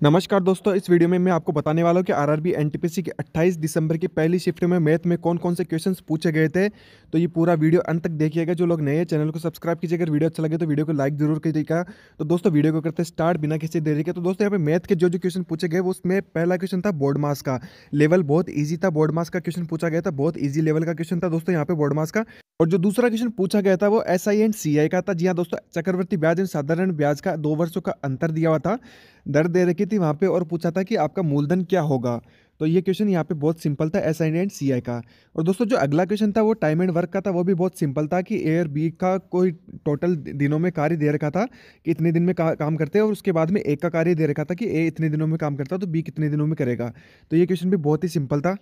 नमस्कार दोस्तों, इस वीडियो में मैं आपको बताने वाला हूँ कि आरआरबी एनटीपीसी की 28 दिसंबर की पहली शिफ्ट में मैथ में कौन कौन से क्वेश्चंस पूछे गए थे। तो ये पूरा वीडियो अंत तक देखिएगा। जो लोग नए हैं, चैनल को सब्सक्राइब कीजिएगा। अगर वीडियो अच्छा लगे तो वीडियो को लाइक ज़रूर कीजिएगा। तो दोस्तों, वीडियो को करते स्टार्ट बिना किसी देरी के। तो दोस्तों, यहाँ पे मैथ के जो जो क्वेश्चन पूछे गए उसमें पहला क्वेश्चन था बोर्ड मास का। लेवल बहुत ईजी था बोर्ड मास का क्वेश्चन पूछा गया था। बहुत ईजी लेवल का क्वेश्चन था दोस्तों यहाँ पे बोर्ड मास का। और जो दूसरा क्वेश्चन पूछा गया था, वो एस आई एंड सी आई का था। जी हाँ दोस्तों, चक्रवर्ती ब्याज एंड साधारण ब्याज का दो वर्षों का अंतर दिया हुआ था। दर दे रखी थी वहाँ पे और पूछा था कि आपका मूलधन क्या होगा? तो ये क्वेश्चन यहाँ पे बहुत सिंपल था एस आई एंड सी आई का। और दोस्तों जो अगला क्वेश्चन था वो टाइम एंड वर्क का था वो भी बहुत सिंपल था कि ए और बी का कोई टोटल दिनों में कार्य दे रखा था कि इतने दिन में का, काम करते हैं और उसके बाद में ए का कार्य दे रखा था कि ए इतने दिनों में काम करता है तो बी कितने दिनों में करेगा। तो ये क्वेश्चन भी बहुत ही सिंपल था।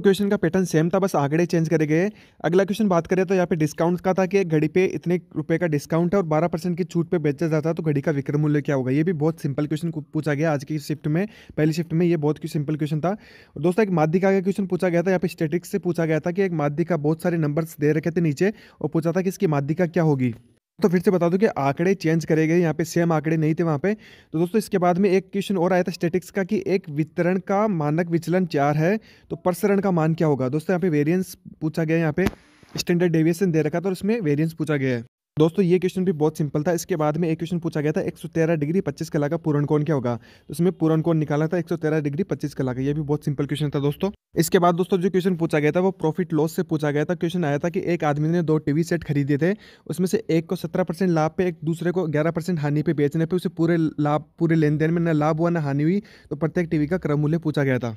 क्वेश्चन का पैटर्न सेम था, बस आंकड़े चेंज करे गए। अगला क्वेश्चन बात करें तो यहाँ पे डिस्काउंट का था कि घड़ी पे इतने रुपए का डिस्काउंट है और 12 परसेंट की छूट पे बेचा जाता है तो घड़ी का विक्रय मूल्य क्या होगा? ये भी बहुत सिंपल क्वेश्चन पूछा गया आज की शिफ्ट में, पहली शिफ्ट में ये बहुत सिंपल क्वेश्चन था। और दोस्तों, एक माध्यिका का क्वेश्चन पूछा गया था, यहाँ पे स्टेटिक्स से पूछा गया था कि एक माध्यिका बहुत सारे नंबर दे रखे थे नीचे और पूछा था कि इसकी माध्यिका क्या होगी। तो फिर से बता दूँ कि आंकड़े चेंज करे गए, यहाँ पे सेम आंकड़े नहीं थे वहाँ पे। तो दोस्तों, इसके बाद में एक क्वेश्चन और आया था स्टेटिक्स का कि एक वितरण का मानक विचलन चार है तो प्रसरण का मान क्या होगा? दोस्तों, यहाँ पे वेरिएंस पूछा गया यहाँ पे स्टैंडर्ड डेविएशन दे रखा था और उसमें वेरियंस पूछा गया है। दोस्तों, ये क्वेश्चन भी बहुत सिंपल था। इसके बाद में एक क्वेश्चन पूछा गया था 113 डिग्री 25 कला का पूर्ण कोण क्या होगा? तो उसमें पूर्ण कोण निकाला था 113 डिग्री 25 कला का। ये भी बहुत सिंपल क्वेश्चन था दोस्तों। इसके बाद दोस्तों, जो क्वेश्चन पूछा गया था, वो प्रॉफिट लॉस से पूछा गया था। क्वेश्चन आया था कि एक आदमी ने दो टीवी सेट खरीदे थे। उसमें से एक को सत्रह परसेंट लाभ पे, एक दूसरे को ग्यारह परसेंट हानि पे बेचने पे, उसे पूरे लाभ, पूरे लेन देन में न लाभ हुआ, न हानि हुई। तो प्रत्येक टीवी का क्रम मूल्य पूछा गया था।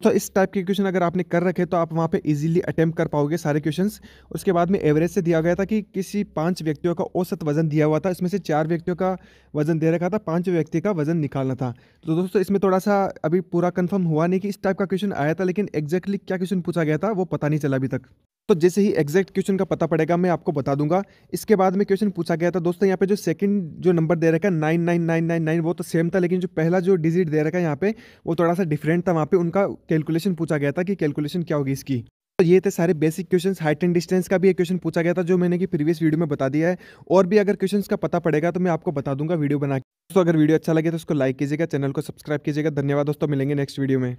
तो इस टाइप के क्वेश्चन अगर आपने कर रखे तो आप वहाँ पे इजीली अटेम्प्ट कर पाओगे सारे क्वेश्चंस उसके बाद में एवरेज से दिया गया था कि किसी पाँच व्यक्तियों का औसत वज़न दिया हुआ था। इसमें से चार व्यक्तियों का वज़न दे रखा था, पाँच व्यक्ति का वज़न निकालना था। तो दोस्तों, इसमें थोड़ा सा अभी पूरा कन्फर्म हुआ नहीं कि इस टाइप का क्वेश्चन आया था, लेकिन एक्जैक्टली क्या क्वेश्चन पूछा गया था, वो पता नहीं चला अभी तक। तो जैसे ही एग्जैक्ट क्वेश्चन का पता पड़ेगा, मैं आपको बता दूँगा। इसके बाद में क्वेश्चन पूछा गया था, दोस्तों, यहाँ पे जो सेकंड जो नंबर दे रखा है nine nine nine nine nine वो तो सेम था, लेकिन जो पहला जो डिजिट दे रखा है यहाँ पे, वो थोड़ा सा डिफरेंट था वहाँ पे। उनका कैलकुलेशन पूछा गया था कि कैलकुलेशन क्या होगी इसकी। तो ये थे सारे basic question height and distance का भी एक क्वेश्चन पूछा गया था, जो मैंने कि प्रीवियस वीडियो में बता दिया है। और भी अगर क्वेश्चन का पता पड़ेगा तो मैं आपको बता दूँगा वीडियो बना के। दोस्तों, अगर वीडियो अच्छा लगे तो उसको लाइक कीजिएगा, चैनल को सब्सक्राइब कीजिएगा। धन्यवाद, दोस्तों, मिलेंगे नेक्स्ट वीडियो में।